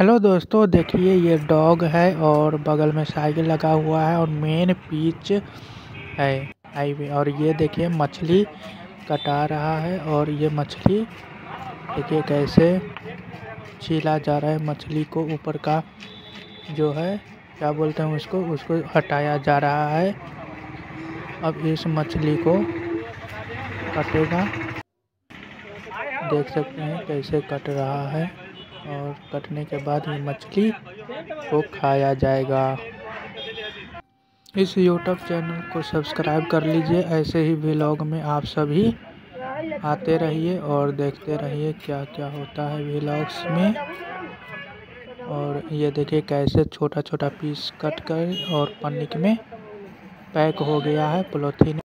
Hello दोस्तों, देखिए ये डॉग है और बगल में साइकिल लगा हुआ है और मेन पीच है हाईवे और ये देखिए मछली कटा रहा है और ये मछली देखिए कैसे छीला जा रहा है। मछली को ऊपर का जो है, क्या बोलते हैं उसको उसको हटाया जा रहा है। अब इस मछली को कटेगा। देख सकते हैं कैसे कट रहा है। और कटने के बाद ये मछली को खाया जाएगा। इस यूट्यूब चैनल को सब्सक्राइब कर लीजिए। ऐसे ही व्लॉग में आप सभी आते रहिए और देखते रहिए क्या क्या होता है व्लॉग्स में। और ये देखिए कैसे छोटा छोटा पीस कट कर और पन्नी में पैक हो गया है पोलोथीन